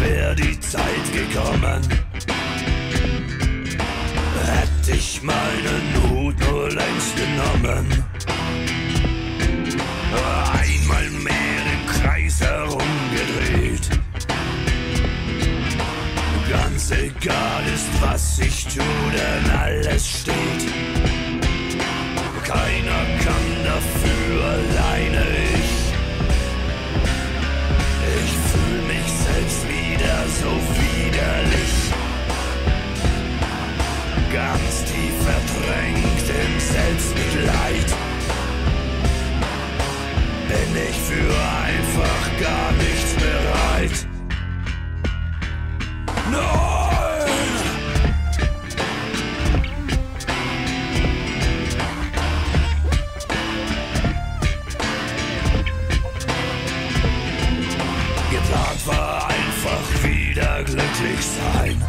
wäre die Zeit gekommen. Hätte ich meinen Hut nur längst genommen. Einmal mehr im Kreis herumgedreht. Ganz egal ist, was ich tu, denn alles steht. Keiner kann dafür alleine Geplant war einfach wieder glücklich sein.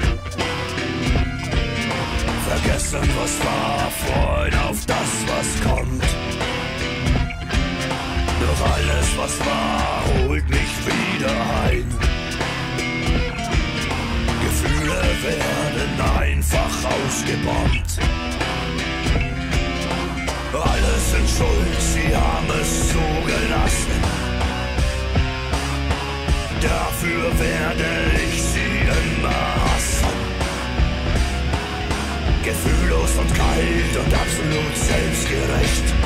Vergessen, was war, freuen auf das, was kommt. Doch alles, was war, holt mich wieder ein. Gefühle werden einfach ausgebombt. Dafür werde ich sie immer hassen. Gefühllos und kalt und absolut selbstgerecht.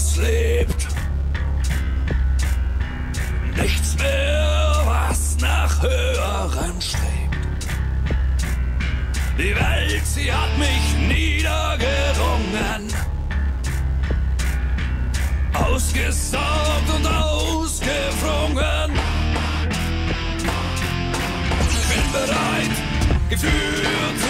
Was lebt. Nichts mehr, was nach höherem strebt. Die Welt, sie hat mich niedergerungen. Ausgesaugt und ausgefrungen. Bin bereit, geführt zu.